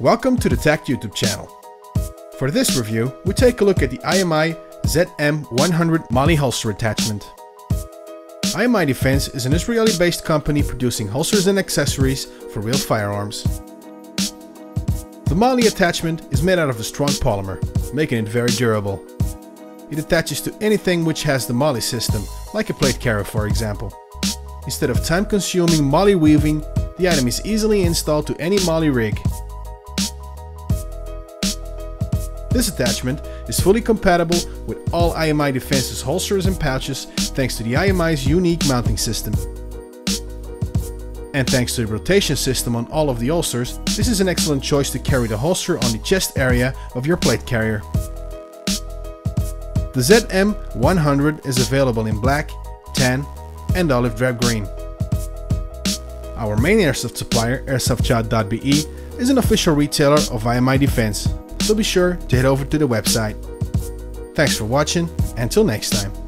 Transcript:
Welcome to the TACT YouTube channel. For this review, we take a look at the IMI ZM100 MOLLE holster attachment. IMI Defense is an Israeli-based company producing holsters and accessories for real firearms. The MOLLE attachment is made out of a strong polymer, making it very durable. It attaches to anything which has the MOLLE system, like a plate carrier for example. Instead of time-consuming MOLLE weaving, the item is easily installed to any MOLLE rig. This attachment is fully compatible with all IMI Defense's holsters and pouches thanks to the IMI's unique mounting system. And thanks to the rotation system on all of the holsters, this is an excellent choice to carry the holster on the chest area of your plate carrier. The ZM100 is available in black, tan and olive drab green. Our main airsoft supplier, airsoftshop.be, is an official retailer of IMI Defense, so be sure to head over to the website. Thanks for watching, until next time.